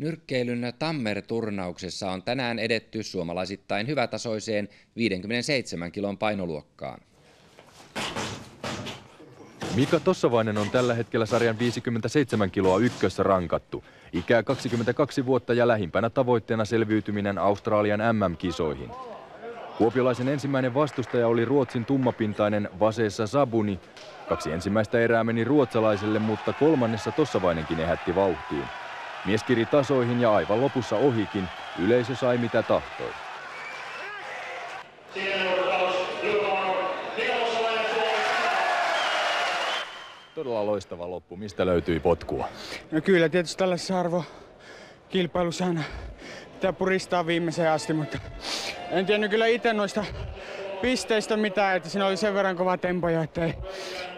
Nyrkkeilyn Tammer-turnauksessa on tänään edetty suomalaisittain hyvätasoiseen 57 kilon painoluokkaan. Mika Tossavainen on tällä hetkellä sarjan 57 kiloa ykkössä rankattu. Ikää 22 vuotta ja lähimpänä tavoitteena selviytyminen Australian MM-kisoihin. Kuopiolaisen ensimmäinen vastustaja oli Ruotsin tummapintainen Vaseessa Sabuni. Kaksi ensimmäistä erää meni ruotsalaiselle, mutta kolmannessa Tossavainenkin ehätti vauhtiin. Mies kiri tasoihin ja aivan lopussa ohikin. Yleisö sai mitä tahtoi. Todella loistava loppu. Mistä löytyi potkua? No kyllä tietysti tällaisessa arvo kilpailussa aina pitää puristaa viimeiseen asti, mutta en tiennyt kyllä itse noista pisteistä mitään, että siinä oli sen verran kova tempo jo, että ei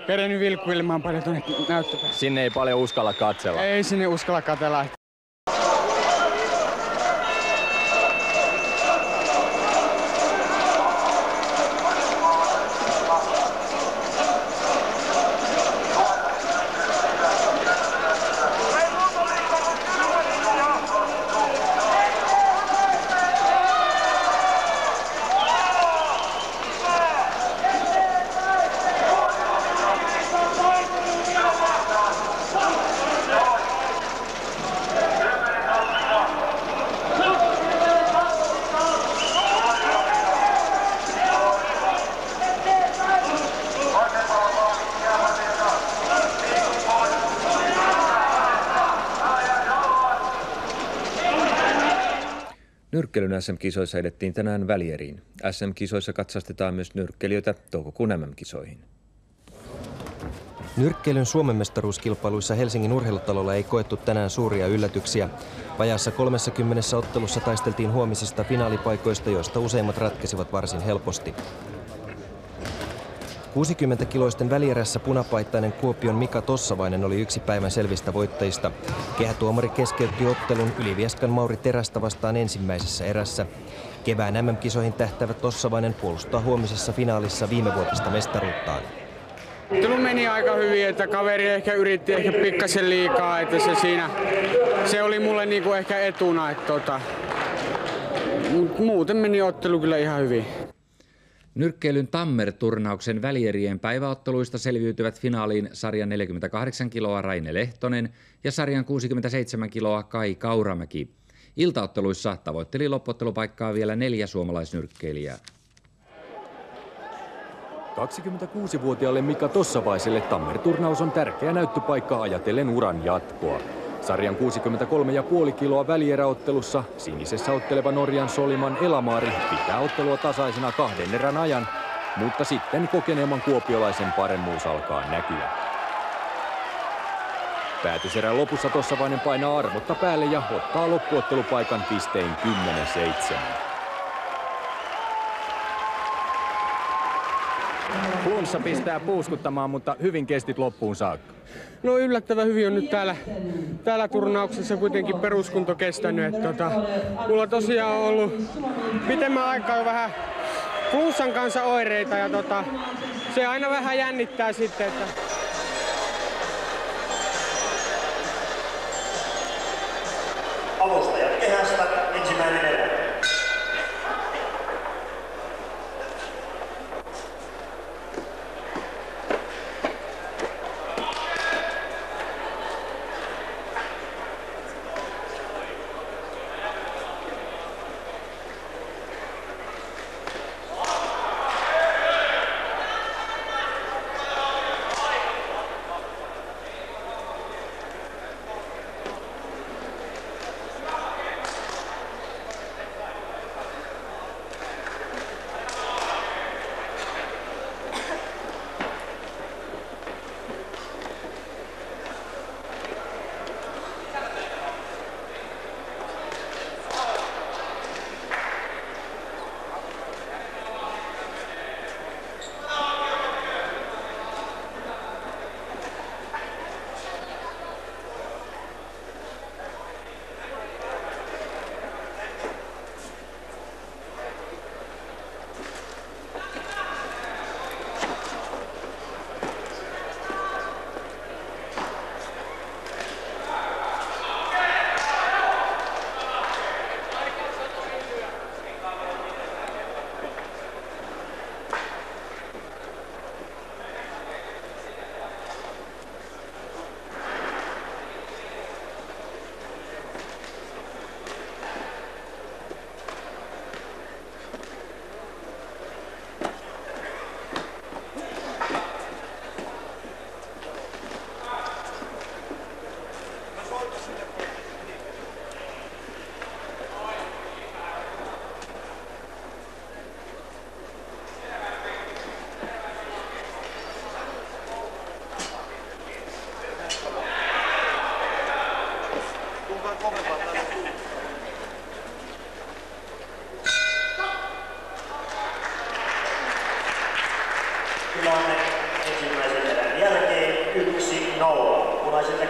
kerennyt vilkkuilemaan paljon tuonne näyttöpäässä. Sinne ei paljon uskalla katsella. Ei sinne uskalla katella. Nyrkkelyn SM-kisoissa edettiin tänään välieriin. SM-kisoissa katsastetaan myös nyrkkelijöitä toukokuun MM-kisoihin. Nyrkkeilyn Suomen mestaruuskilpailuissa Helsingin urheilutalolla ei koettu tänään suuria yllätyksiä. Vajassa 30 ottelussa taisteltiin huomisista finaalipaikoista, joista useimmat ratkesivat varsin helposti. 60-kiloisten välierässä punapaittainen Kuopion Mika Tossavainen oli yksi päivän selvistä voittajista. Kehätuomari keskeytti ottelun Ylivieskan Mauri Terästä vastaan ensimmäisessä erässä. Kevään MM-kisoihin tähtävät Tossavainen puolustaa huomisessa finaalissa viimevuotista mestaruuttaan. Ottelu meni aika hyvin, että kaveri ehkä yritti ehkä pikkasen liikaa, että se siinä, se oli mulle niinku ehkä etuna, että tota, muuten meni ottelu kyllä ihan hyvin. Nyrkkeilyn Tammer-turnauksen välierien päiväotteluista selviytyvät finaaliin sarjan 48 kiloa Raine Lehtonen ja sarjan 67 kiloa Kai Kauramäki. Iltaotteluissa tavoitteli loppuottelupaikkaa vielä neljä suomalaisnyrkkeilijää. 26-vuotiaalle Mika Tossavaiselle Tammer-turnaus on tärkeä näyttöpaikka ajatellen uran jatkoa. Sarjan 63,5 kiloa välieräottelussa sinisessä otteleva Norjan Soliman Elamaari pitää ottelua tasaisena kahden erän ajan, mutta sitten kokeneemman kuopiolaisen paremmuus alkaa näkyä. Päätöserän lopussa Tossavainen painaa armotta päälle ja ottaa loppuottelupaikan pisteen 10-7. Flunssa pistää puuskuttamaan, mutta hyvin kestit loppuun saakka. No yllättävän hyvin on nyt täällä, täällä turnauksessa kuitenkin peruskunto kestänyt. Että tota, mulla on tosiaan ollut pitemmän aikaa jo vähän flunssan kanssa oireita ja tota, se aina vähän jännittää sitten, että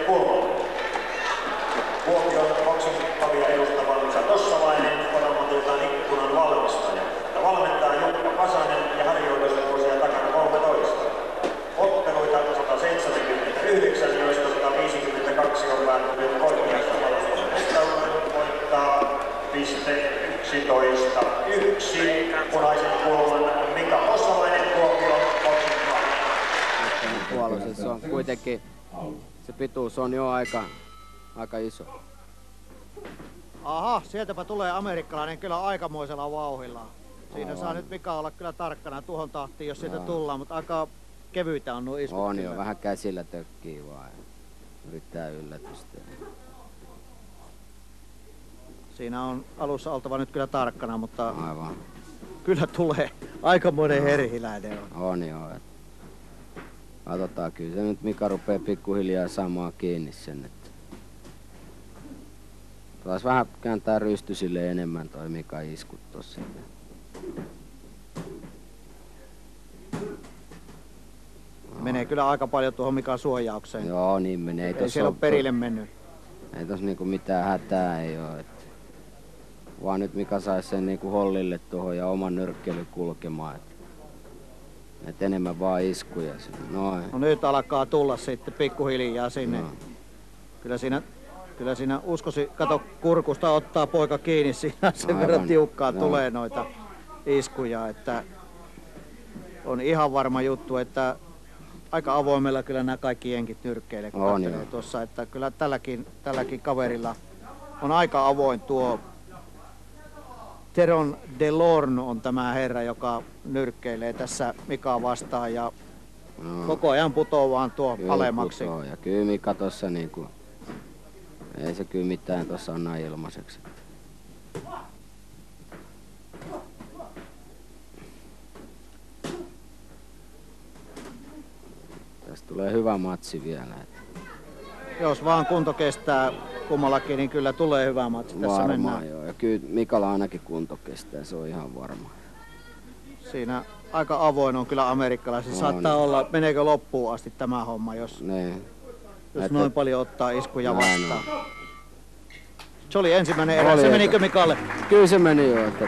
Kuopio. Kuopion kaksikkoja edustava Lisa Tossavainen on ammatiltaan ikkunan valmistaja. Ja valmentaa Jukka Kasanen ja harjoitus vuosia takana 13. Otteluita 179, joista 152 on päättynyt korkeasta valmistamisesta. Voittaa piste 11. Yksi punaisen kulman Mika Tossavainen Kuopion kaksikkoja. Puolustus on kuitenkin pituus on jo aika, aika iso. Aha, sieltäpä tulee amerikkalainen kyllä aikamoisella vauhilla. Siinä saa nyt Mika olla kyllä tarkkana tuohon tahtiin, jos sieltä tullaan, mutta aika kevyitä on nuo iskut. On jo, vähän käsillä tökkii vaan. Yrittää yllätystä. Siinä on alussa oltava nyt kyllä tarkkana, mutta Aivan. kyllä tulee aikamoinen herhiläinen on. On jo. et Katsotaan, kyllä se nyt Mika rupeaa pikkuhiljaa saamaan kiinni sen. Että Taas vähän kääntää rystysille enemmän toi Mika iskut tossa. Menee kyllä aika paljon tuohon Mikan suojaukseen. Joo, niin menee. Ei tossa siellä ole perille mennyt. Ei tos niinku mitään hätää ei oo. Et vaan nyt Mika saisi sen niinku hollille tuohon ja oman nyrkkeilyn kulkemaan. Et, et enemmän vaan iskuja sinne. Noin. No nyt alkaa tulla sitten pikkuhiljaa sinne. No. Kyllä siinä, kyllä siinä uskosi, kato kurkusta ottaa poika kiinni siinä sen Aivan. verran tiukkaa Joo. tulee noita iskuja, että on ihan varma juttu, että aika avoimella kyllä nämä kaikki jenkit nyrkkeilee, kun On, tuossa, että kyllä tälläkin, tälläkin kaverilla on aika avoin tuo Teron Delorn on tämä herra, joka nyrkkeilee tässä Mikaa vastaan ja No. koko ajan putoo vaan tuo Kyllä alemmaksi. putoo. Ja kyllä Mika tossa niinku, ei se kyllä mitään tossa anna ilmaiseksi. Tästä tulee hyvä matsi vielä. Jos vaan kunto kestää kummallakin, niin kyllä tulee hyvä matsi. Tässä Varmaan mennään. joo. Ja kyllä Mikalla ainakin kunto kestää, se on ihan varma. Siinä aika avoin on kyllä amerikkalaiset. On. Saattaa olla, meneekö loppuun asti tämä homma, jos, Niin. jos Että- noin paljon ottaa iskuja Näin vastaan. Se oli ensimmäinen erä. Se menikö Mikalle? Kyllä se meni jo. Että...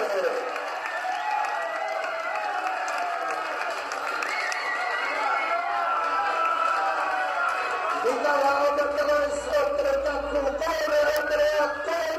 y cada uno de nosotros está culpable de crear todo